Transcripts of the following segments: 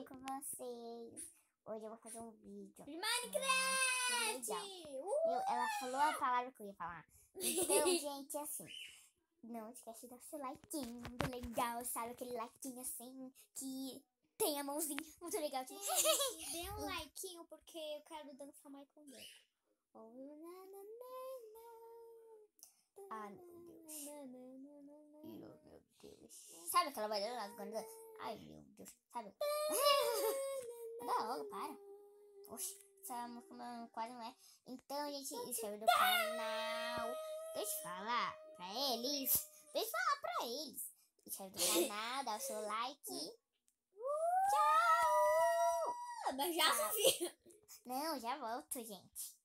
bem com vocês? Hoje eu vou fazer um vídeo. De Hum, Minecraft! Meu, ela falou a palavra que eu ia falar. Então, gente, assim. Não esquece de dar seu likinho. Muito legal, sabe? Aquele likinho assim que tem a mãozinha. Muito legal. gente. Dê um likeinho porque eu quero dançar mais com ele. Oh, na, na, na, na. Ah, meu Deus. Meu, Deus. Sabe aquela quando... Ai, meu Deus. Sabe? Não, logo, para. Oxe, essa música não- quase não é. Então, gente, inscreve no canal. Deixa eu falar pra eles. Deixa eu falar pra eles. Inscreve no canal, dá o seu like. Tchau! Mas já vi. Não, já volto, gente.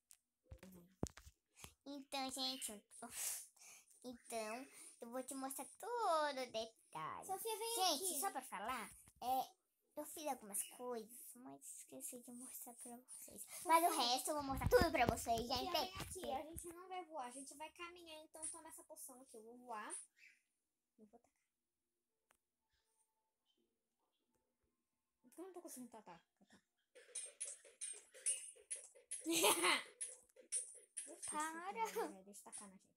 Então, gente. Então, eu vou te mostrar todo o detalhe. Sofia, vem Gente, aqui. só pra falar, é, eu fiz algumas coisas, mas esqueci de mostrar pra vocês. Mas o resto eu vou mostrar tudo pra vocês, gente. vem aqui. A gente não vai voar, a gente vai caminhar. Então toma essa poção aqui. Eu vou voar. Eu vou tacar. Eu não tô conseguindo tacar? Tacar. Para. Deixa eu tacar na gente.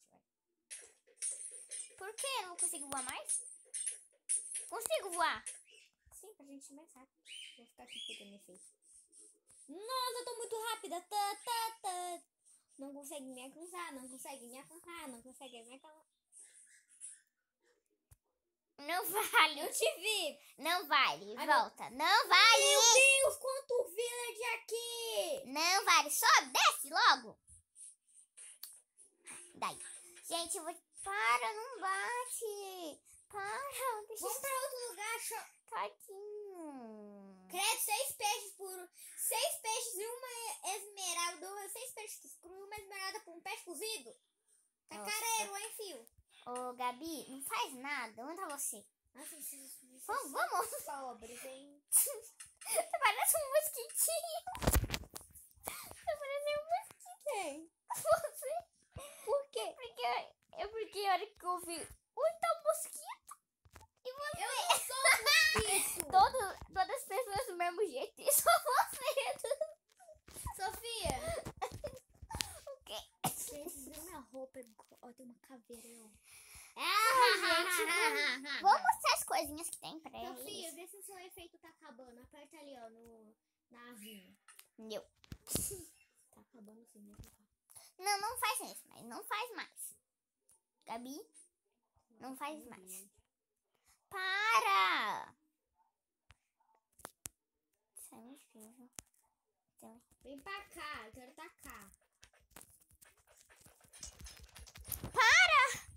Por que eu não consigo voar mais? Consigo voar. Sim, pra gente mais rápido. Vou ficar aqui pegando efeito. Nossa, eu tô muito rápida. Tá, tá, tá. Não consegue me alcançar, não consegue me alcançar, não consegue me alcançar. Não vale. Eu te vi! Não vale. Ai, Volta. Não Meu vale. Deus, quanto village aqui! Não vale. Sobe, desce logo. Daí. Gente, eu vou... Para, não bate. Para. Deixa Vamos pra outro lugar. Cho... Tadinho. Credo, seis peixes por... Seis peixes e uma esmeralda. Seis peixes cru e uma esmeralda por um peixe cozido. Tá Nossa. careiro, hein, fio? Ô, Gabi, não faz nada. Onde tá você? Nossa, vocês Vamos, vamos. pobres, hein? Tá parecendo um mosquitinho. Tá parecendo um mosquitinho. Você? Por quê? Porque, é porque a hora que eu vi oito mosquito e você. Eu não sou um mosquito! Todo, todas as pessoas do mesmo jeito e só você. Sofia! O quê? Gente, vocês viram minha roupa? Ó, tem uma caveira aí, ó. gente, Vou mostrar as coisinhas que tem pra Sofia, eles. vê se o seu efeito tá acabando. Aperta ali, ó, no, na asinha. Meu. Tá acabando sim, né? Não, não faz isso, mas não faz mais. Gabi, não faz mais. Para! Isso é muito feio. Então, Vem pra cá, eu quero tacar. Para!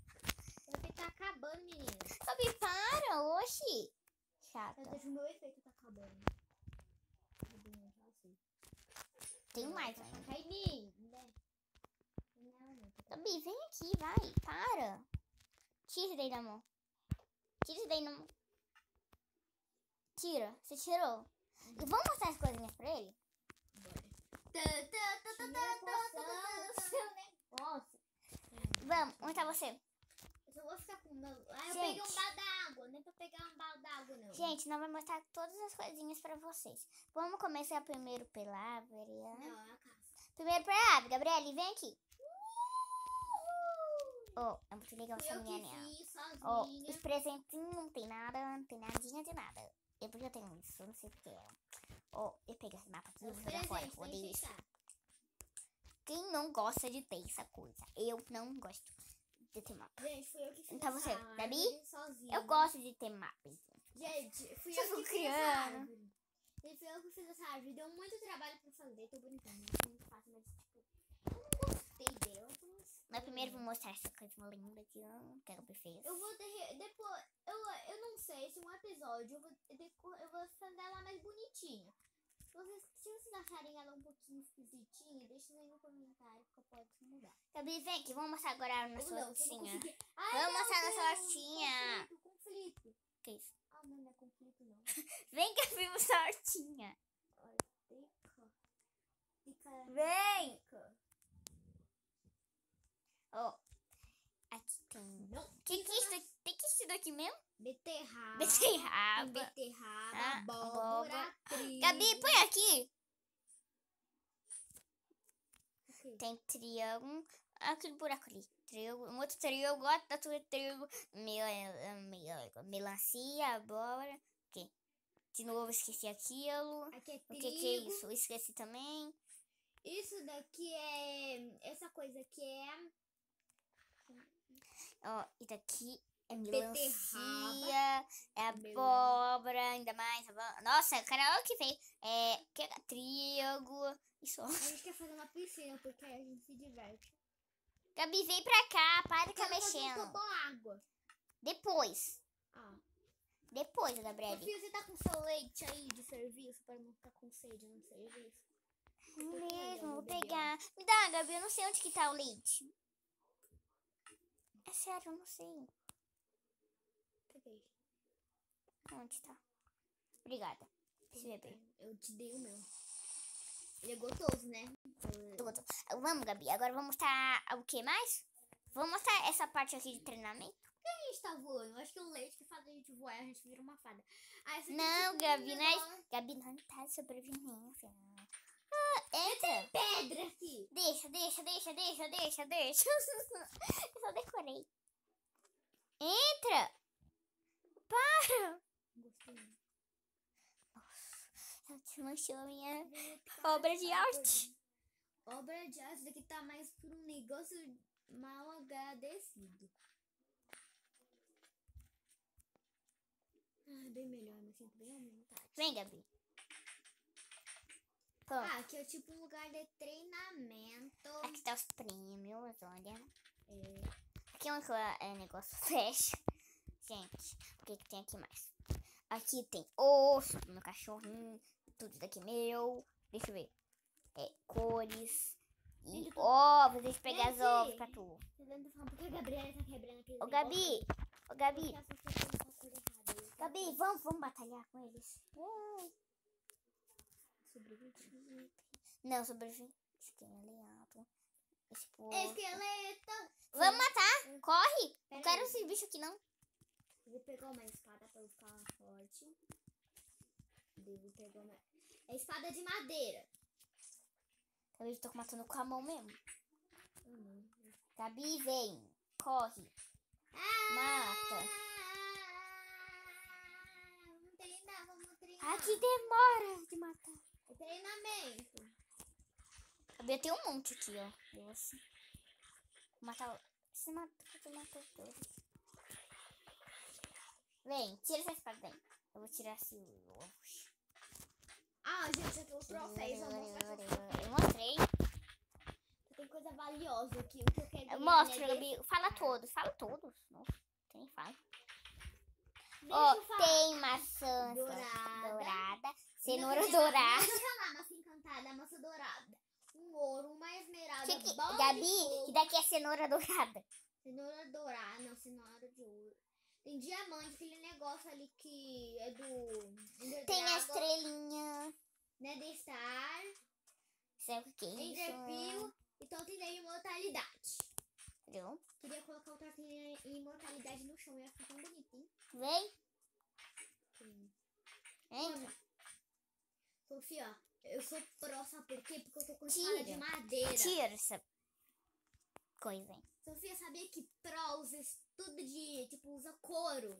Sofia tá acabando, menina. Gabi, para! Oxi! Chata. Eu deixo o meu efeito tá acabando. Tá. Tem mais Tá ainda. Não, não. tá Gabi, vem aqui, vai. Para. Tira isso daí da mão. Tira isso daí da mão. Tira. Você tirou. E vamos mostrar as coisinhas pra ele? Vamos, onde tá você? Eu só vou ficar com o meu. Ah, eu Gente. peguei um balde d'água. Nem pra pegar um balde d'água, não. Gente, nós vamos mostrar todas as coisinhas pra vocês. Vamos começar primeiro pela árvore. Não, é a casa. Primeiro pela árvore. Gabriele, vem aqui. Oh, é muito legal essa eu que minha anel. sozinha. os presentinhos não tem nada, não tem nadinha de nada. Eu porque eu tenho isso, não sei porque é. Ó, eu pego esse mapa aqui vou jogar fora. Odeio isso. Quem não gosta de ter essa coisa? Eu não gosto de ter mapa. Gente, fui eu que fiz Então você? Sozinha. Eu gosto de ter mapas. Gente, fui eu ficou que fiz essa árvore. Gente, fui eu que fiz essa árvore. Deu muito trabalho pra fazer. Tô brincando. Não é muito fácil, mas tipo... Eu não gostei dela. Eu. Mas primeiro vou mostrar essa coisa linda que a Gabi fez. Eu vou derre... Depois... Eu, eu não sei se um episódio eu vou, eu vou fazer ela mais bonitinha. Se vocês, se vocês acharem ela um pouquinho esquisitinha, deixa aí no comentário que eu posso mudar. Gabi, vem aqui, vamos mostrar agora a nossa não, eu não hortinha. Ai, Vamos mostrar nossa Deus, hortinha. Conflito, conflito. Que isso? Ah, não, não é conflito, não. Vem, Gabi, mostrar a hortinha. Vem! Ó, aqui tem... Não. Que que é isso daqui? Tem que isso daqui mesmo? Beterraba. beterraba. Beterraba, Ah, abóbora, trigo. Gabi, põe aqui. O quê? Tem triângulo. Aquele buraco ali. Trigo, um outro trigo, outro trigo. Mel, mel, melancia, abóbora. O? De novo, esqueci aquilo. Aqui é O trigo. que, que é isso? Esqueci também. Isso daqui é. Essa coisa aqui é. Ó, e daqui é melancia, é abóbora, ainda mais. abó- Nossa, cara, olha o que veio. É, que, trigo. Isso. A gente quer fazer uma piscina porque a gente se diverte. Gabi, vem pra cá, para de ficar mexendo. água. Depois. Ah. Depois, Gabriele. Sofia, você tá com seu leite aí de serviço para não ficar com sede no serviço? Mesmo, vou pegar. Me dá, Gabi, eu não sei onde que tá o leite. É sério, eu não sei. Peguei. Onde tá? Obrigada. Esse bebê. Eu te dei o meu. Ele é gostoso, né? Gostando. Vamos, Gabi. Agora vamos mostrar o que mais? Vamos mostrar essa parte aqui de treinamento? a gente tá voando? Eu acho que é o leite que faz a gente voar a gente vira uma fada. Ah, aqui Não, é tipo Gabi, não é- Gabi, não tá. Ah, entra. Pedra aqui. Deixa, deixa, deixa, deixa, deixa, deixa. Eu só decorei. Entra. Para. Gostei. Ela desmanchou a minha obra de arte. Obra de arte daqui tá mais por um negócio mal agradecido. Ah, bem melhor, me sinto bem à vontade. Vem, Gabi. Ah, aqui é tipo um lugar de treinamento. Aqui tá os prêmios, olha. É, Aqui é o é, negócio fecha. Gente, o que, que tem aqui mais? Aqui tem osso do meu cachorrinho. Tudo daqui é meu. Deixa eu ver. É, cores. E ovos. Deixa eu pegar Gente. ovos pra tu. Porque a Gabriela tá quebrando aquele Ô, Gabi. Ô, Gabi. Gabi, vamos, vamos batalhar com eles. Sobreviver. Não, sobrevive. Esqueleto. Esqueleto! Vamos matar. Corre. Pera Não quero aí. esse bicho aqui, não. Vou pegar uma espada pra eu ficar forte. Devo pegar uma. É espada de madeira. Gabi, tô matando com a mão mesmo. Ah, não. Gabi, vem. Corre. Ah! Mata. Aqui demora de matar. É treinamento. Eu tenho um monte aqui, ó. Eu assim. Vou matar. Você matou, você matou todos. Vem, tira essa espada daí. Eu vou tirar assim os ovos. Ah, gente, aqui é o troféu. Vocês. Eu mostrei. Tem coisa valiosa aqui. O que eu quero Eu mostro, né? Gabi. Fala todos, fala todos. Nossa, tem fala. Ó, eu falar. tem maçã Dourada. dourada, cenoura dourada. Falar, maçã encantada, maçã dourada. Um ouro, uma esmeralda, Que que- Gabi, que daqui é cenoura dourada. cenoura dourada, não, cenoura de ouro. Tem diamante, aquele negócio ali que é do... Tem a estrelinha. Nether Star, Sabe o que é isso? Peel e Totem da Imortalidade. Entendeu? Queria colocar o da Imortalidade no chão, ia ficar tão bonitinho. Vem, Sim. entra. Sofia, ó, eu sou pró, sabe por quê? Porque eu tô com espada de madeira. Tira essa coisa aí. Sofia, sabia que pró usa tudo de, tipo, usa couro?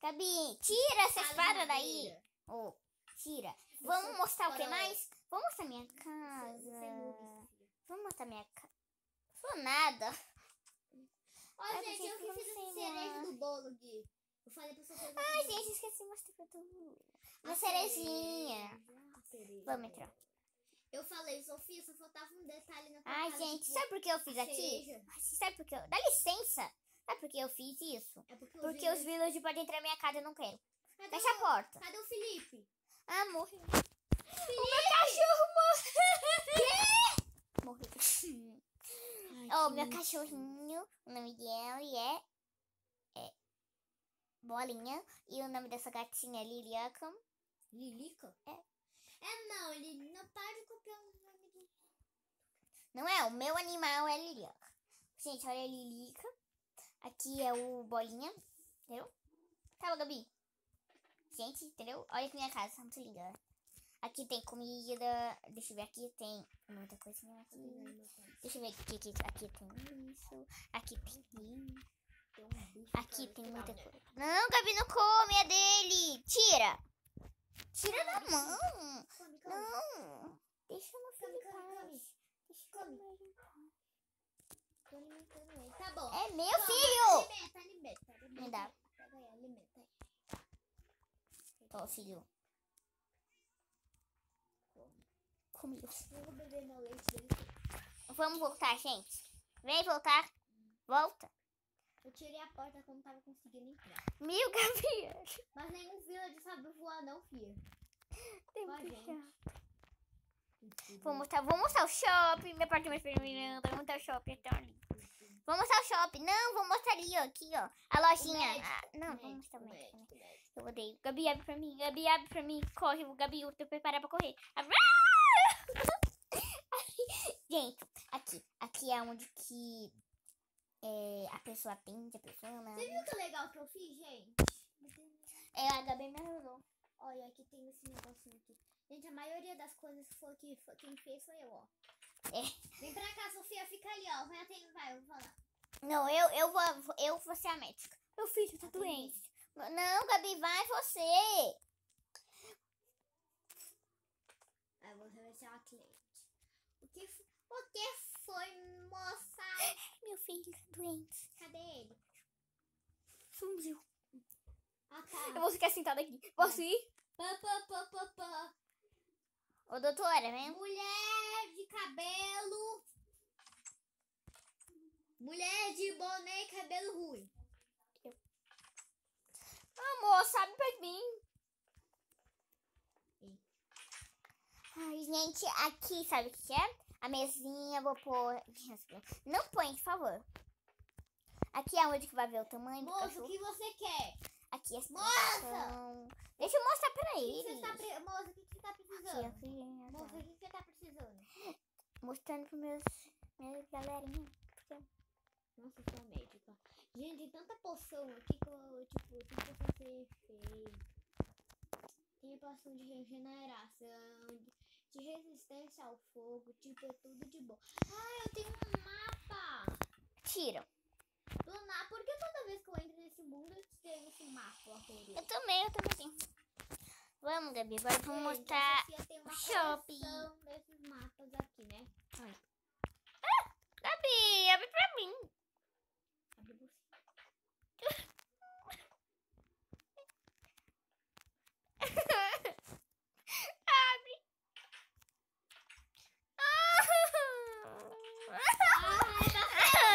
Gabi, tira essa espada daí. Ô, tira. Eu Vamos mostrar o que pró. mais? Vamos mostrar minha Você- casa. você é Sofia. Vamos mostrar minha casa. Sou nada. Ó, É gente, eu que fiz essa cereja do bolo, Gui. Eu falei pra Sofia. Ai, gente, esqueci de mostrar pra tu. Uma cerejinha. A cereja. Vamos entrar. Eu falei, Sofia, só faltava um detalhe na tua Ai, casa, gente, tipo, sabe por que eu fiz a aqui? Ai, Sabe por que eu... Dá licença. Sabe por que eu fiz isso? É porque, Porque os os villagers podem entrar na minha casa e eu não quero. Cadê, Fecha a o... porta. Cadê o Felipe? Ah, morreu. O meu cachorro morreu. Morreu. Ó, o meu cachorrinho, o nome dele é, é Bolinha. E o nome dessa gatinha é Liliaca. Lilica? É. É, não, ele não para de copiar o nome. Não é, o meu animal é Liliaca. Gente, olha a Lilica. Aqui é o Bolinha, entendeu? Tá Gabi. Gente, entendeu? Olha aqui minha casa, tá muito linda. Aqui tem comida. Deixa eu ver, aqui tem muita coisinha aqui. Deixa eu ver aqui, aqui, aqui tem isso. Aqui tem isso. Aqui tem muita coisa. Não, Gabi não come, é dele. Tira. Tira da mão. Come, come. Não. Deixa meu filho em Come, come, come. paz. Deixa Come. meu filho em paz. Tô alimentando ele. Tá bom. É meu Toma, filho. Alimenta, alimenta, alimenta. Me dá. Pega aí, alimenta aí. Ó, filho. Comeu. Eu vou beber meu leite dele. Vamos voltar, gente. Vem voltar. Volta. Eu tirei a porta como tava conseguindo entrar. Mil, Gabriel. Mas nenhum village sabe voar não, filha. Tem que. Vou mostrar, vou mostrar o shopping. Meu apartamento primeiro. Vou mostrar o shopping. É tão lindo. Vou mostrar o shopping. Não, vou mostrar ali, ó. Aqui, ó. A lojinha. médico, Ah, não, o vou médico, mostrar o médico. né? médico, o médico. Eu odeio. Gabi, abre pra mim. Gabi, abre pra mim. Corre, Gabi. Eu tô preparada pra correr. Abre- Gente, aqui. Aqui é onde que é, a pessoa atende, a pessoa, né? Você viu que legal que eu fiz, gente? É, a Gabi me ajudou. Olha, aqui tem esse negocinho aqui. Gente, a maioria das coisas foi que foi, quem fez foi eu, ó. É. Vem pra cá, Sofia, fica ali, ó. Vai atender, vai, eu vou falar. Não, eu, eu, vou, eu vou ser a médica. Meu filho tá Atende. doente. Não, Gabi, vai você. Aí você vai ser a cliente. O que, o que foi, moça? Meu filho tá doente. Cadê ele? Sumiu. Ah, tá. Eu vou ficar sentada aqui. Posso ir? Pá, pá, pá, pá, pá. Ô, doutora, vem. Mulher de cabelo. Mulher de boné e cabelo ruim. Amor, sabe pra mim? Ai, gente, aqui, sabe o que é? A mesinha, vou pôr... Não põe, por favor. Aqui é onde que vai ver o tamanho do Moço, o cachorro. que você quer? Aqui é a Moça! situação. Deixa eu mostrar pra O que que ele. você tá pre... Moça, o que que você tá precisando? aqui, Moça, aqui. o que que você tá precisando? Mostrando pros meus... Minha galerinha. Nossa, eu sou a médica. Gente, tem tanta poção aqui que eu, tipo, tem poção sem efeito. Tem poção de regeneração, de, de resistência ao fogo, tipo, é tudo de bom. Ah, eu tenho um mapa! Tira. Na... Por que toda vez que eu entro nesse mundo eu tenho esse mapa horroroso? Eu também, eu também tenho. Vamos, Gabi, agora vamos mostrar... tem uma shopping. desses mapas aqui, né? Gabi, abre pra mim. Abre você.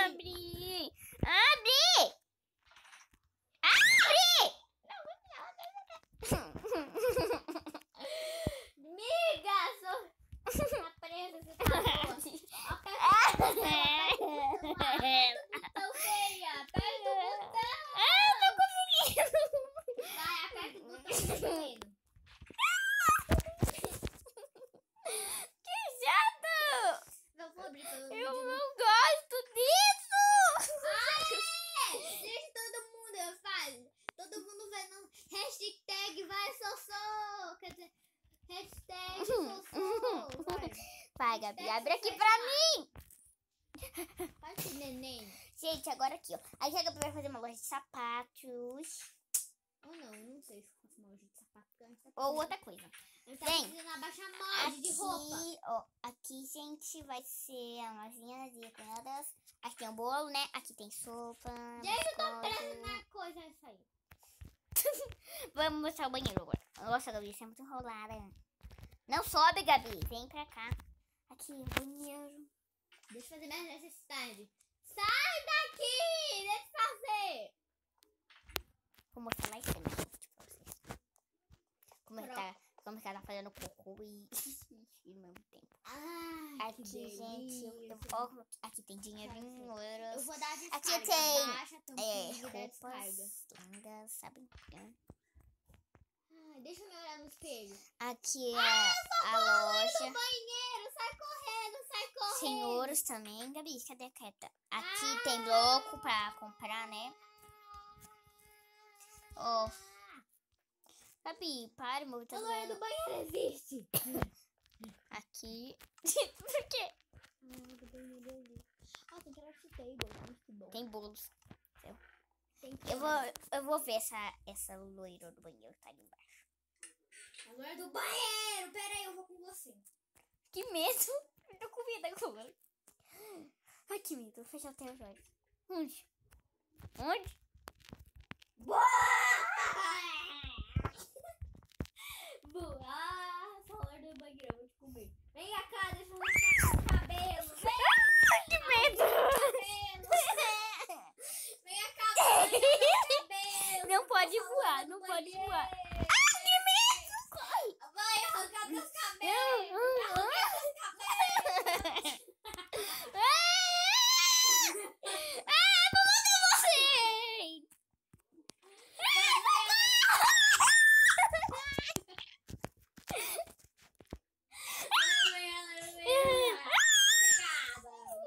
Abre! Abre! Abre! Miga, sou... Tá presa, você tá boa. Aperta o botão, aperta o botão, feia. Aperta o botão. Ah, não consegui! Vai, aperta o botão, menino. Que chato! Não vou abrir pelo Eu vídeo. não gosto disso! Aê! Gente, todo mundo faz. Hashtag vai sossô. Quer dizer, hashtag sossô. Vai. Vai, Gabi, Hashtag abre aqui pra mim! Neném. Gente, agora aqui, ó. Aqui a Gabi vai fazer uma loja de sapatos. Ou não, não sei se uma loja de sapato. tá Ou outra coisa. Tá Vem. mod de roupa. Aqui, ó. Aqui, gente, vai ser a lojinha de comidas. Aqui tem o bolo, né? Aqui tem sopa. Gente, eu tô presa na coisa isso aí. Vamos mostrar o banheiro agora. Nossa, Gabi, você é muito enrolada. Não sobe, Gabi. Vem pra cá. Aqui, banheiro. Deixa eu fazer minha necessidade. Sai daqui! Deixa eu fazer! Vou mostrar mais gente, pra vocês. Como ele tá, como que ela tá fazendo cocô e xixi ao mesmo tempo. Ai, Aqui, gente, eu, ó, aqui tem dinheirinho, Eu euros. vou dar descarga. Aqui tem, Baixa É, e roupas lindas, sabe? Ai, deixa eu me olhar no espelho. Aqui é a loja. No banheiro, sai correndo, sai correndo. Ouros também. Gabi, cadê a quieta? Aqui Ah! tem bloco pra comprar, né? Ó. Gabi, para, meu tá A loira do banheiro existe. Aqui. Por quê? Ah, tem craft table. Muito bom. Tem bolos. Tem Eu vou, eu vou ver essa, essa loira do banheiro tá ali embaixo. A loira do banheiro. Pera aí, eu vou com você. Que medo! Eu tô com medo agora. Ai, que medo. Vou fechar até os olhos. Onde? Onde? Boa! Ah, essa loira do banheiro, eu vou te comer. Vem cá, deixa eu rascar seu cabelo. Vem Ai, que medo! cabelo. Vem cá, vou rascar meu cabelo. Não pode voar, não pode voar. Ai, que medo! Corre! Vai arrancar teus cabelos! Arrancar teus cabelos! Ah, vamos com você!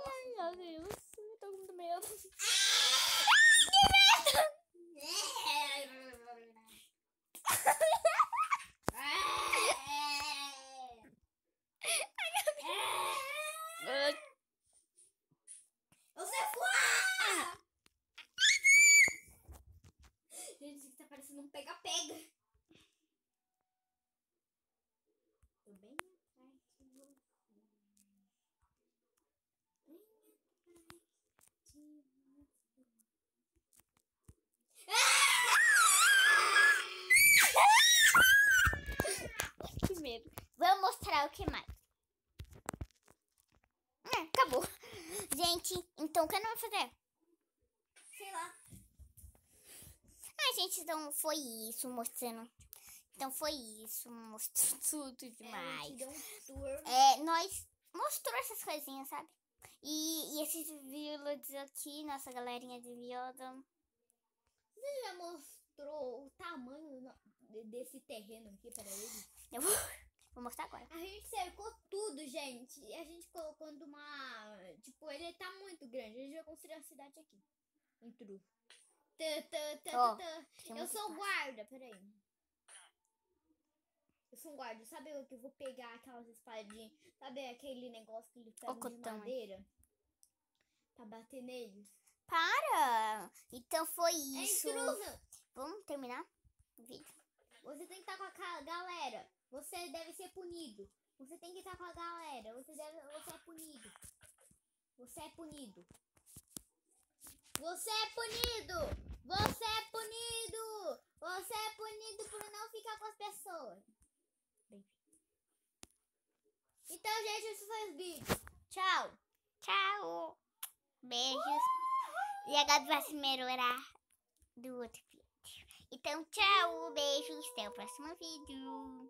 Ai, meu Deus. Eu tô com muito medo. Ah, Você foi! Gente, isso aqui tá parecendo um pega-pega. Tô bem atrás de você. Bem atrás de você. Que medo. Vamos mostrar o que mais. É, acabou. Gente, então o que nós vamos fazer? Sei lá. Ah, gente, então foi isso mostrando. Então foi isso, mostrou tudo demais. É, um tour. É, nós mostrou essas coisinhas, sabe? E, e esses villages aqui, nossa galerinha de Vioda. Você já mostrou o tamanho desse terreno aqui para ele? Eu vou, vou mostrar agora. A gente cercou tudo, gente. E a gente colocou numa. Tipo, ele tá muito grande. A gente vai construir a cidade aqui. Intru. Tã, tã, tã. Tem Eu sou guarda, peraí. Eu sou um guarda. Sabe o que eu vou pegar aquelas espadinhas? Sabe aquele negócio que eles pegam de cotão, hein? madeira? Pra bater neles? Para! Então foi É isso. intrusa! Vamos terminar o vídeo? Você tem que estar com a galera. Você deve ser punido. Você tem que estar com a galera. Você deve. Você é punido. Você é punido. Você é punido! Você é punido! Você é punido por não ficar com as pessoas. Então, gente, esse foi o vídeo. Tchau! Tchau! Beijos. E a Gabi vai se melhorar do outro. Então, tchau, beijos. Até o próximo vídeo.